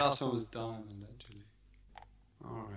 Last one was diamond, actually. All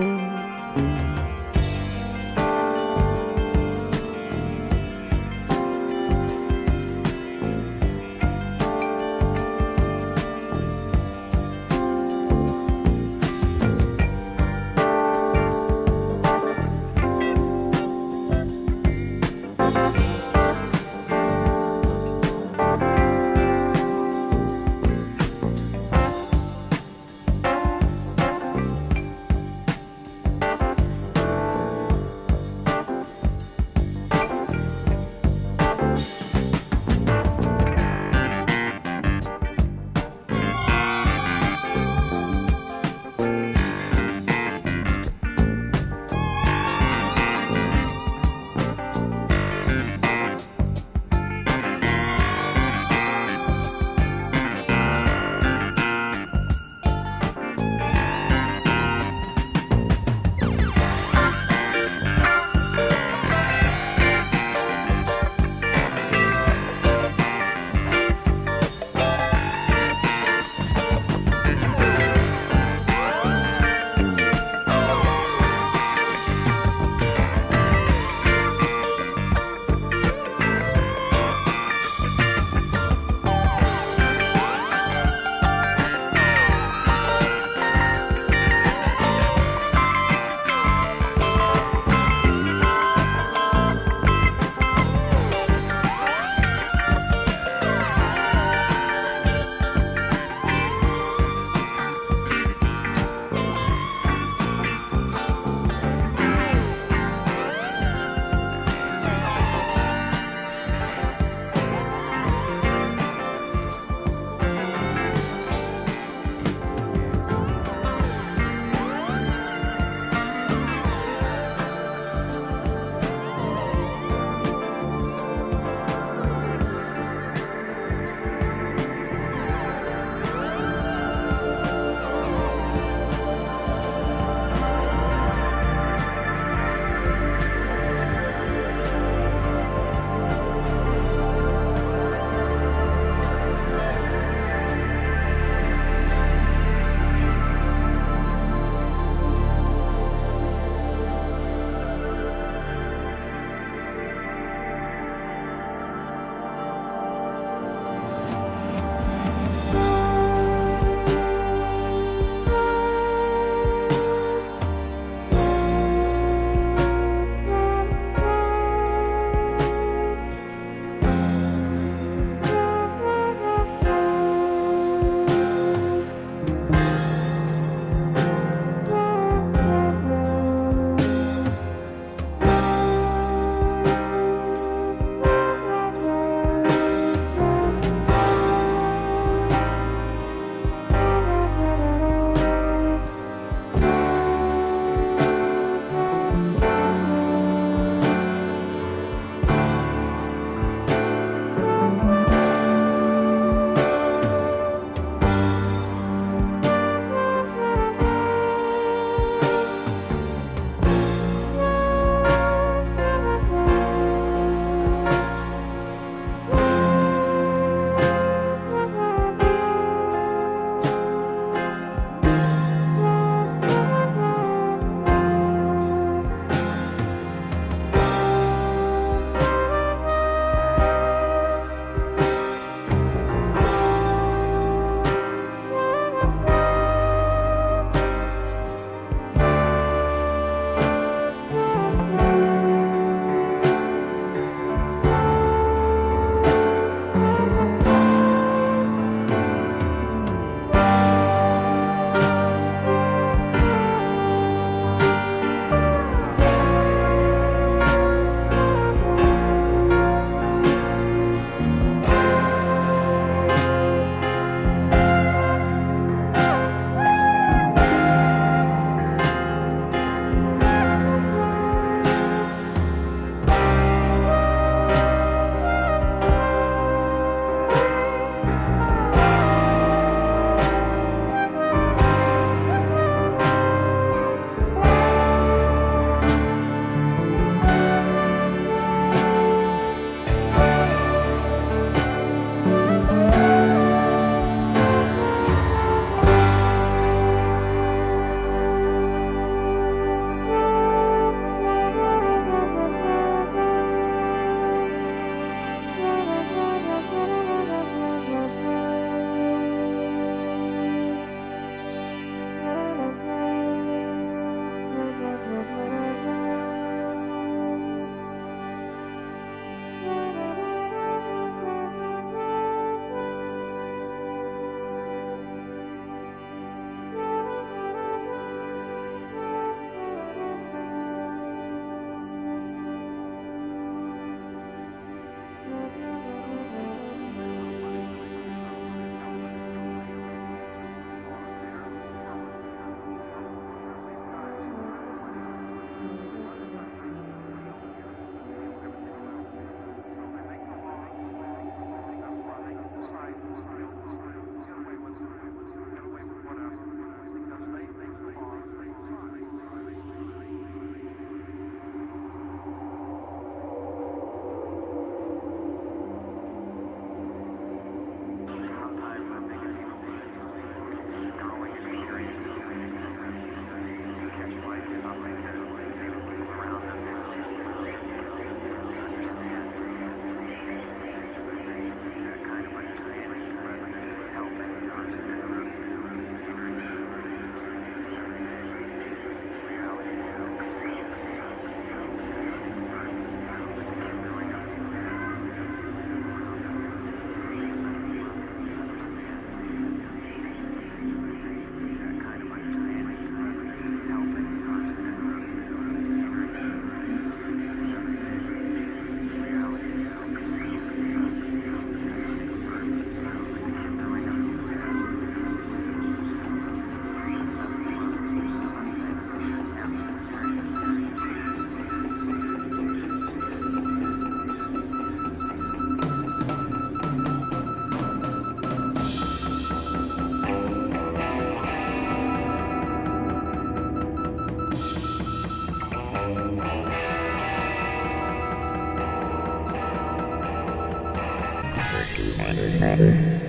people Matter, matter.